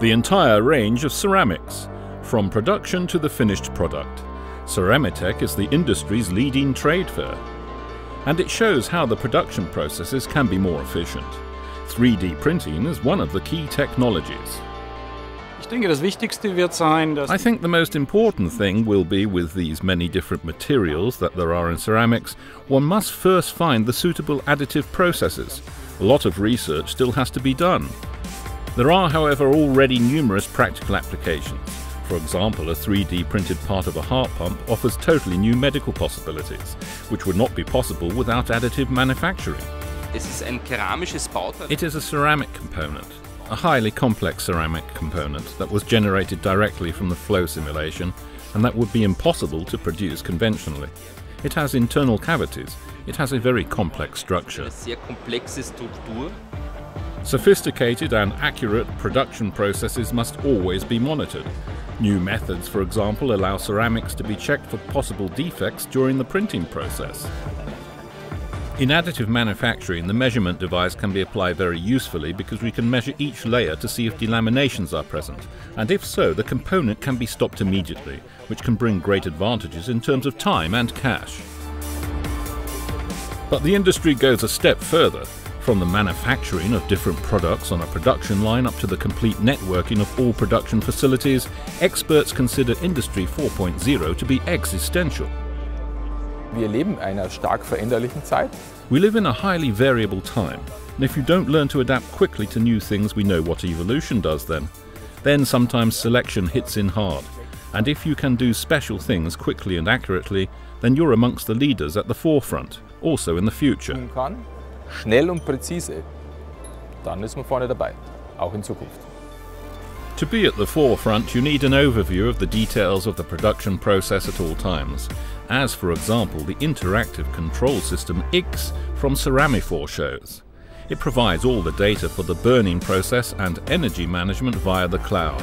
the entire range of ceramics, from production to the finished product. Ceramitec is the industry's leading trade fair, and it shows how the production processes can be more efficient. 3D printing is one of the key technologies. I think the most important thing will be with these many different materials that there are in ceramics, one must first find the suitable additive processes. A lot of research still has to be done. There are, however, already numerous practical applications. For example, a 3D printed part of a heart pump offers totally new medical possibilities, which would not be possible without additive manufacturing. It is a ceramic component, a highly complex ceramic component that was generated directly from the flow simulation and that would be impossible to produce conventionally. It has internal cavities, it has a very complex structure. Sophisticated and accurate production processes must always be monitored. New methods, for example, allow ceramics to be checked for possible defects during the printing process. In additive manufacturing, the measurement device can be applied very usefully because we can measure each layer to see if delaminations are present, and if so, the component can be stopped immediately, which can bring great advantages in terms of time and cash. But the industry goes a step further from the manufacturing of different products on a production line up to the complete networking of all production facilities, experts consider Industry 4.0 to be existential. Wir leben einer stark veränderlichen Zeit. We live in a highly variable time, and if you don't learn to adapt quickly to new things, we know what evolution does then. Then sometimes selection hits in hard, and if you can do special things quickly and accurately, then you're amongst the leaders at the forefront, also in the future. Schnell und präzise, dann ist man vorne dabei, auch in Zukunft. To be at the forefront, you need an overview of the details of the production process at all times, as for example the interactive control system IX from Ceramifor shows. It provides all the data for the burning process and energy management via the cloud.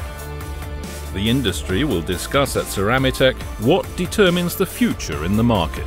The industry will discuss at Ceramitec what determines the future in the market.